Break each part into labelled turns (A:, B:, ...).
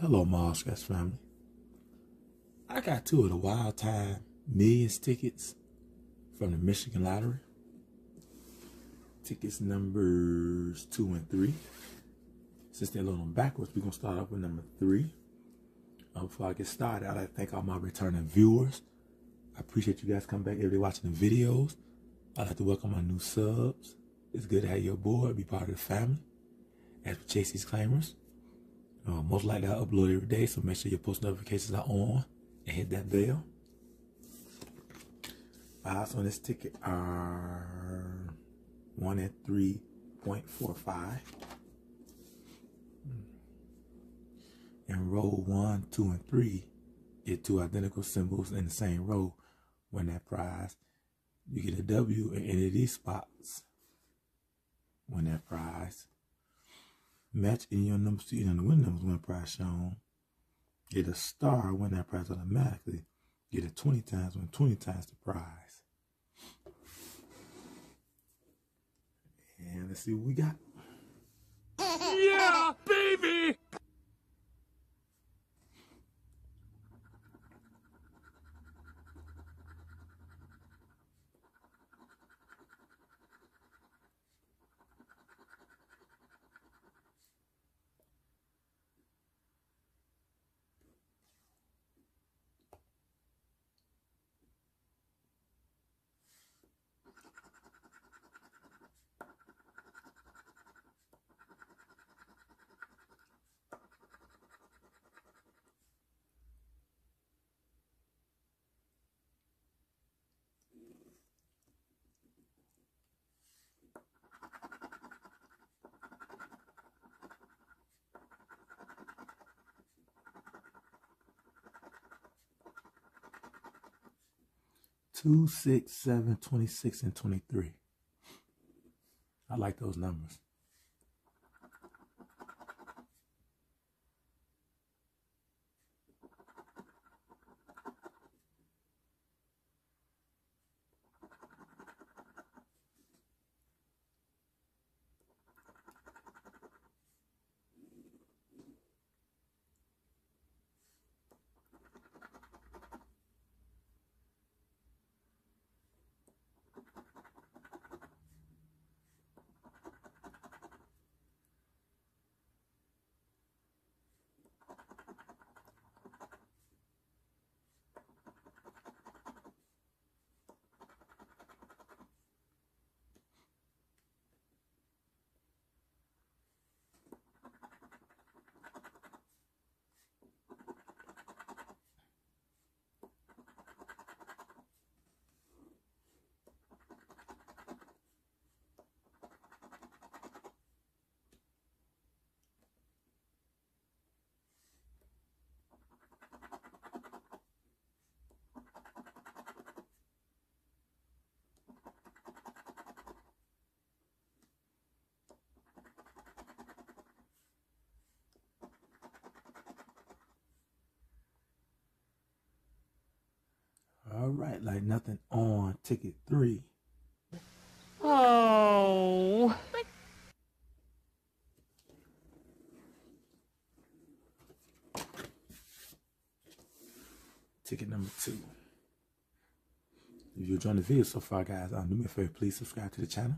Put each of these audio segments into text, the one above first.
A: Hello, All Scratch family. I got two of the Wild Time Millions tickets from the Michigan Lottery. Tickets numbers two and three. Since they're loading backwards, we're going to start off with number three. Uh, before I get started, I'd like to thank all my returning viewers. I appreciate you guys coming back every day watching the videos. I'd like to welcome my new subs. It's good to have you aboard, be part of the family. As for Chasey's claimers, uh, most likely I upload every day, so make sure your post notifications are on and hit that bell. Odds on this ticket are one at three point four five. In row one, two, and three, get two identical symbols in the same row. Win that prize. You get a W in any of these spots. Win that prize. Match in your numbers to either the win numbers win prize shown. Get a star, win that prize automatically. Get it 20 times, win 20 times the prize. And let's see what we got. 2, 6, 7, 26, and 23. I like those numbers. All right, like nothing on ticket three.
B: Oh.
A: Ticket number two. If you're enjoying the video so far, guys, um, do me a favor, please subscribe to the channel.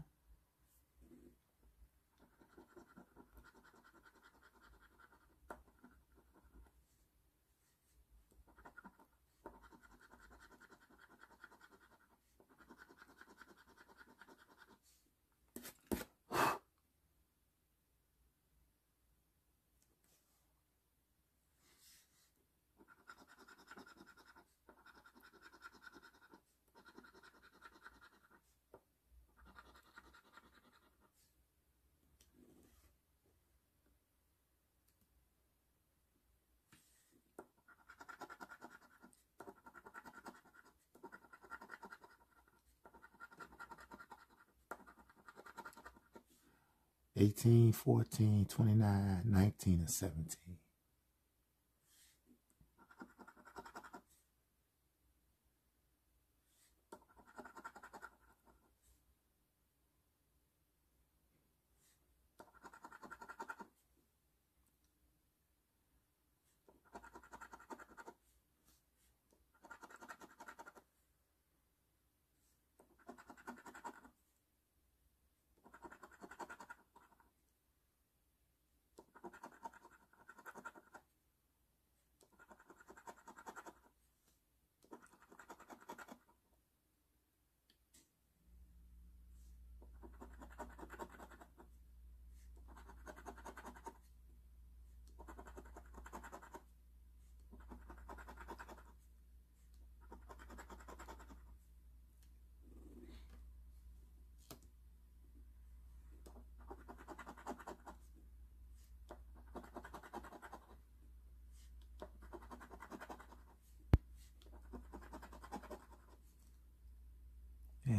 A: Eighteen, fourteen, twenty-nine, nineteen, and 17.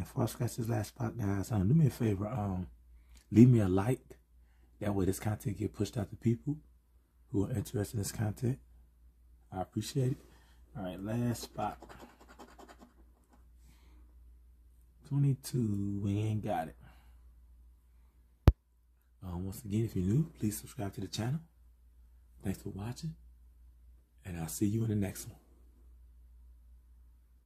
A: Before I this last spot, guys, um, do me a favor. Um, leave me a like. That way, this content get pushed out to people who are interested in this content. I appreciate it. All right, last spot. 22. We ain't got it. Um, once again, if you're new, please subscribe to the channel. Thanks for watching. And I'll see you in the next one.